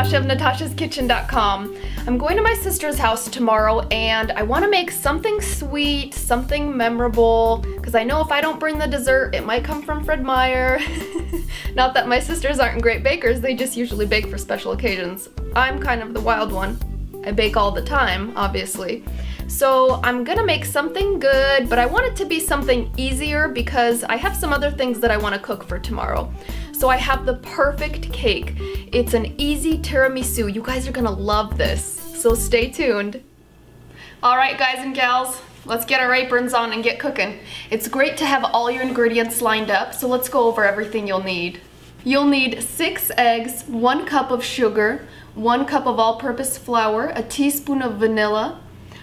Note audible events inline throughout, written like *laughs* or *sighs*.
Natasha of natashaskitchen.com. I'm going to my sister's house tomorrow and I want to make something sweet, something memorable, because I know if I don't bring the dessert, it might come from Fred Meyer. *laughs* Not that my sisters aren't great bakers, they just usually bake for special occasions. I'm kind of the wild one. I bake all the time, obviously. So I'm gonna make something good, but I want it to be something easier because I have some other things that I wanna cook for tomorrow. So I have the perfect cake. It's an easy tiramisu. You guys are gonna love this, so stay tuned. All right, guys and gals, let's get our aprons on and get cooking. It's great to have all your ingredients lined up, so let's go over everything you'll need. You'll need six eggs, one cup of sugar, one cup of all-purpose flour, a teaspoon of vanilla.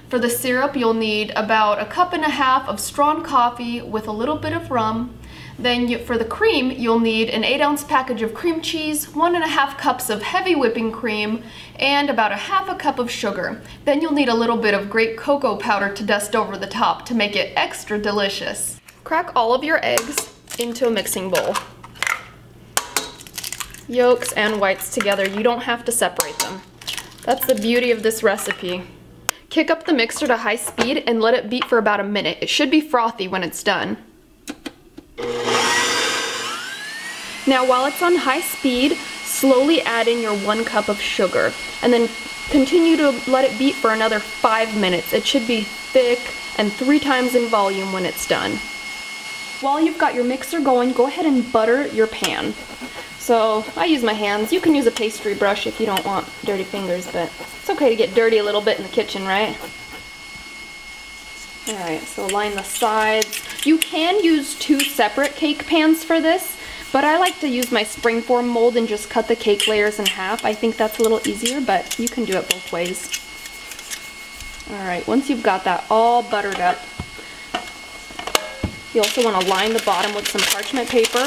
For the syrup, you'll need about a cup and a half of strong coffee with a little bit of rum, then you, for the cream, you'll need an 8 ounce package of cream cheese, one and a half cups of heavy whipping cream, and about a half a cup of sugar. Then you'll need a little bit of great cocoa powder to dust over the top to make it extra delicious. Crack all of your eggs into a mixing bowl. Yolks and whites together, you don't have to separate them. That's the beauty of this recipe. Kick up the mixer to high speed and let it beat for about a minute. It should be frothy when it's done. Now while it's on high speed, slowly add in your one cup of sugar and then continue to let it beat for another five minutes. It should be thick and three times in volume when it's done. While you've got your mixer going, go ahead and butter your pan. So I use my hands. You can use a pastry brush if you don't want dirty fingers, but it's okay to get dirty a little bit in the kitchen, right? Alright, so line the sides. You can use two separate cake pans for this, but I like to use my springform mold and just cut the cake layers in half. I think that's a little easier, but you can do it both ways. Alright, once you've got that all buttered up, you also want to line the bottom with some parchment paper.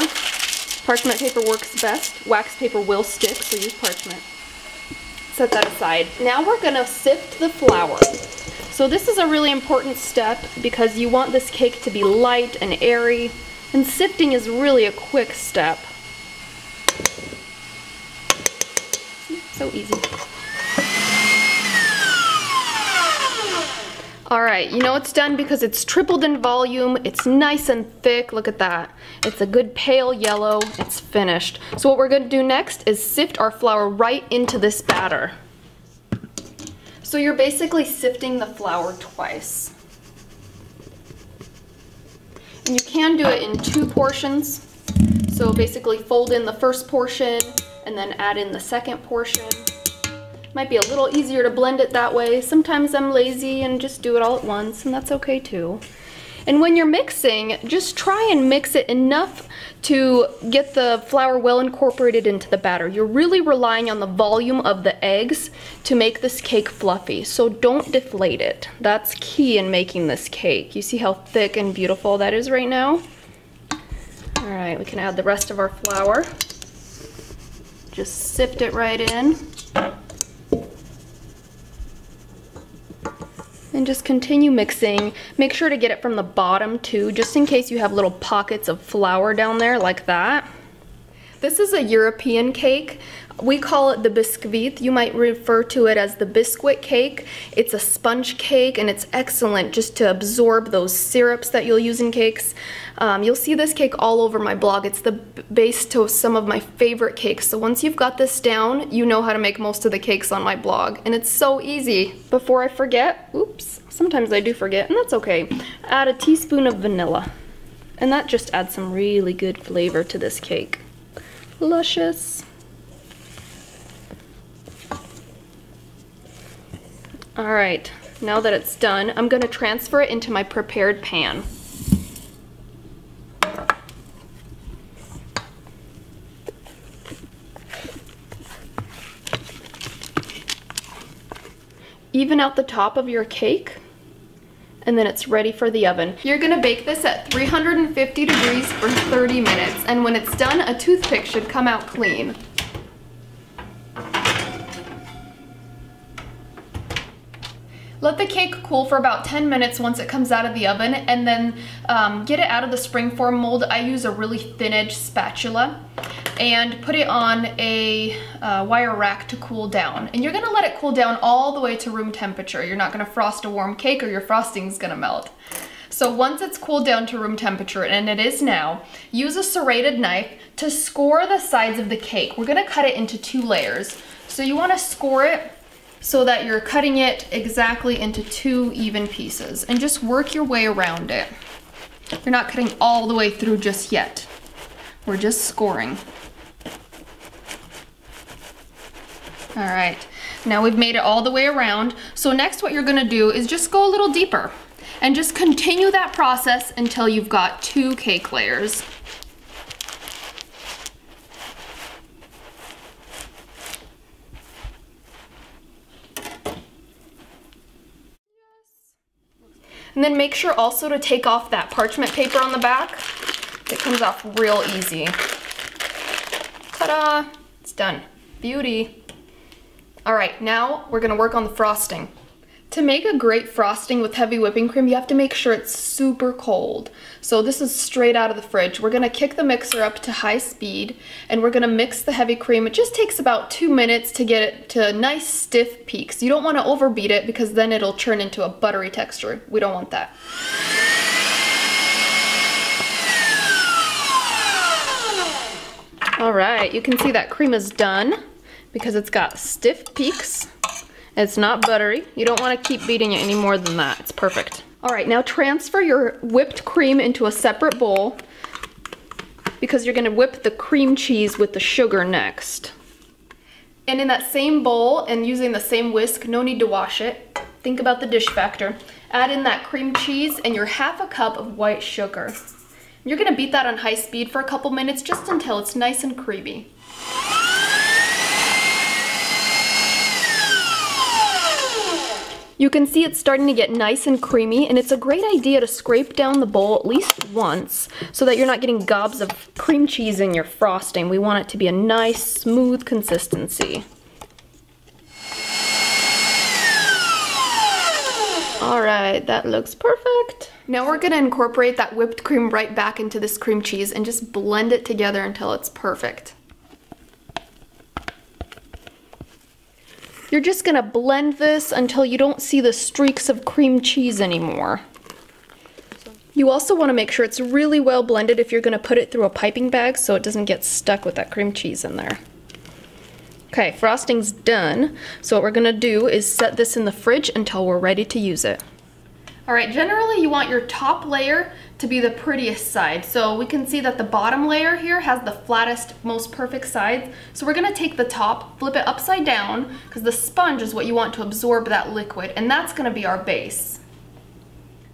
Parchment paper works best. Wax paper will stick, so use parchment. Set that aside. Now we're going to sift the flour. So this is a really important step because you want this cake to be light and airy and sifting is really a quick step. So easy. All right, you know it's done because it's tripled in volume, it's nice and thick, look at that. It's a good pale yellow, it's finished. So what we're gonna do next is sift our flour right into this batter. So you're basically sifting the flour twice. And you can do it in two portions. So basically fold in the first portion and then add in the second portion. Might be a little easier to blend it that way. Sometimes I'm lazy and just do it all at once and that's okay too. And when you're mixing, just try and mix it enough to get the flour well incorporated into the batter. You're really relying on the volume of the eggs to make this cake fluffy, so don't deflate it. That's key in making this cake. You see how thick and beautiful that is right now? All right, we can add the rest of our flour. Just sift it right in. And just continue mixing. Make sure to get it from the bottom too, just in case you have little pockets of flour down there like that. This is a European cake. We call it the biskvit. You might refer to it as the biscuit cake. It's a sponge cake and it's excellent just to absorb those syrups that you'll use in cakes. Um, you'll see this cake all over my blog. It's the base to some of my favorite cakes. So once you've got this down, you know how to make most of the cakes on my blog. And it's so easy. Before I forget, oops, sometimes I do forget, and that's okay. Add a teaspoon of vanilla. And that just adds some really good flavor to this cake. Luscious. All right, now that it's done, I'm gonna transfer it into my prepared pan. Even out the top of your cake, and then it's ready for the oven. You're gonna bake this at 350 degrees for 30 minutes, and when it's done, a toothpick should come out clean. Let the cake cool for about 10 minutes once it comes out of the oven and then um, get it out of the springform mold. I use a really thin edge spatula and put it on a uh, wire rack to cool down. And you're gonna let it cool down all the way to room temperature. You're not gonna frost a warm cake or your frosting's gonna melt. So once it's cooled down to room temperature, and it is now, use a serrated knife to score the sides of the cake. We're gonna cut it into two layers. So you wanna score it so that you're cutting it exactly into two even pieces and just work your way around it. You're not cutting all the way through just yet. We're just scoring. All right, now we've made it all the way around. So next what you're gonna do is just go a little deeper and just continue that process until you've got two cake layers. And then make sure also to take off that parchment paper on the back. It comes off real easy. Ta-da! It's done. Beauty. All right, now we're gonna work on the frosting. To make a great frosting with heavy whipping cream, you have to make sure it's super cold. So this is straight out of the fridge. We're gonna kick the mixer up to high speed and we're gonna mix the heavy cream. It just takes about two minutes to get it to nice stiff peaks. You don't wanna overbeat it because then it'll turn into a buttery texture. We don't want that. All right, you can see that cream is done because it's got stiff peaks. It's not buttery. You don't want to keep beating it any more than that. It's perfect. All right, now transfer your whipped cream into a separate bowl because you're gonna whip the cream cheese with the sugar next. And in that same bowl and using the same whisk, no need to wash it. Think about the dish factor. Add in that cream cheese and your half a cup of white sugar. You're gonna beat that on high speed for a couple minutes just until it's nice and creamy. You can see it's starting to get nice and creamy and it's a great idea to scrape down the bowl at least once so that you're not getting gobs of cream cheese in your frosting. We want it to be a nice smooth consistency. All right, that looks perfect. Now we're gonna incorporate that whipped cream right back into this cream cheese and just blend it together until it's perfect. You're just gonna blend this until you don't see the streaks of cream cheese anymore. You also wanna make sure it's really well blended if you're gonna put it through a piping bag so it doesn't get stuck with that cream cheese in there. Okay, frosting's done. So what we're gonna do is set this in the fridge until we're ready to use it. All right, generally you want your top layer to be the prettiest side. So we can see that the bottom layer here has the flattest, most perfect sides. So we're gonna take the top, flip it upside down, because the sponge is what you want to absorb that liquid, and that's gonna be our base.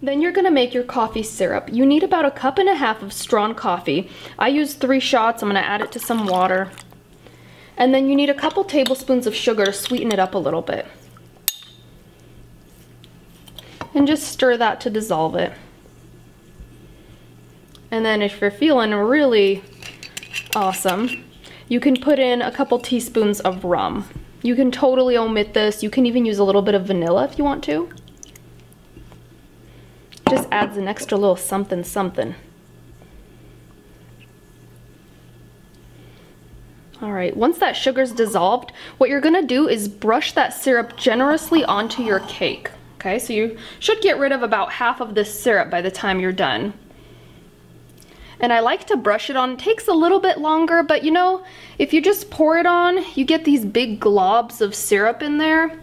Then you're gonna make your coffee syrup. You need about a cup and a half of strong coffee. I use three shots, I'm gonna add it to some water. And then you need a couple tablespoons of sugar to sweeten it up a little bit. And just stir that to dissolve it. And then if you're feeling really awesome, you can put in a couple teaspoons of rum. You can totally omit this. You can even use a little bit of vanilla if you want to. Just adds an extra little something something. All right, once that sugar's dissolved, what you're gonna do is brush that syrup generously onto your cake. Okay, so you should get rid of about half of this syrup by the time you're done and I like to brush it on. It takes a little bit longer, but you know, if you just pour it on, you get these big globs of syrup in there,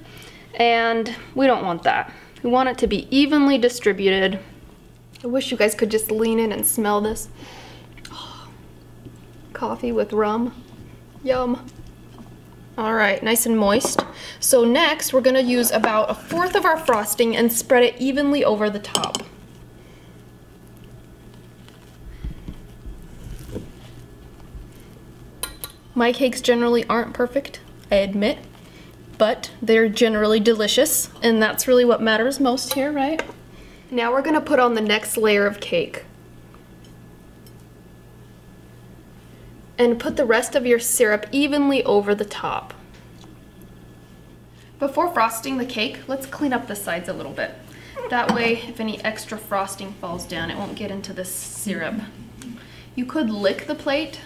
and we don't want that. We want it to be evenly distributed. I wish you guys could just lean in and smell this. Oh, *sighs* coffee with rum. Yum. All right, nice and moist. So next, we're gonna use about a fourth of our frosting and spread it evenly over the top. My cakes generally aren't perfect, I admit, but they're generally delicious, and that's really what matters most here, right? Now we're gonna put on the next layer of cake. And put the rest of your syrup evenly over the top. Before frosting the cake, let's clean up the sides a little bit. That way, if any extra frosting falls down, it won't get into the syrup. You could lick the plate,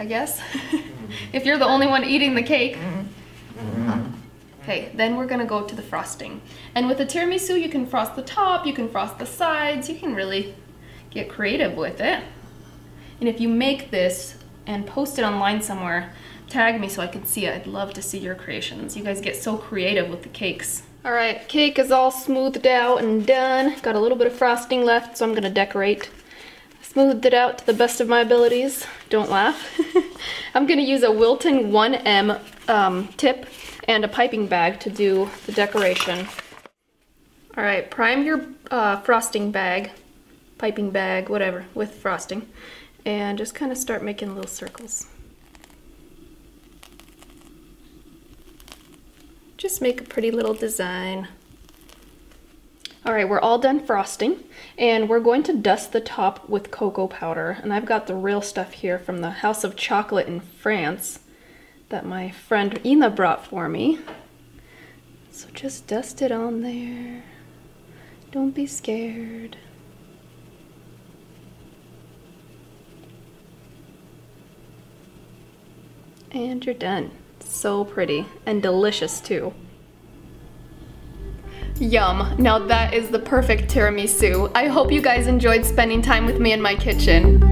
I guess. *laughs* if you're the only one eating the cake. Mm-hmm. Mm-hmm. Mm-hmm. Okay, then we're gonna go to the frosting. And with the tiramisu, you can frost the top, you can frost the sides, you can really get creative with it. And if you make this and post it online somewhere, tag me so I can see it. I'd love to see your creations. You guys get so creative with the cakes. All right, cake is all smoothed out and done. Got a little bit of frosting left, so I'm gonna decorate. Smoothed it out to the best of my abilities. Don't laugh. *laughs* I'm gonna use a Wilton 1M um, tip and a piping bag to do the decoration. All right, prime your uh, frosting bag, piping bag, whatever, with frosting, and just kind of start making little circles. Just make a pretty little design. All right, we're all done frosting and we're going to dust the top with cocoa powder. And I've got the real stuff here from the House of Chocolate in France that my friend Ina brought for me. So just dust it on there. Don't be scared. And you're done. So pretty and delicious too. Yum. Now that is the perfect tiramisu. I hope you guys enjoyed spending time with me in my kitchen.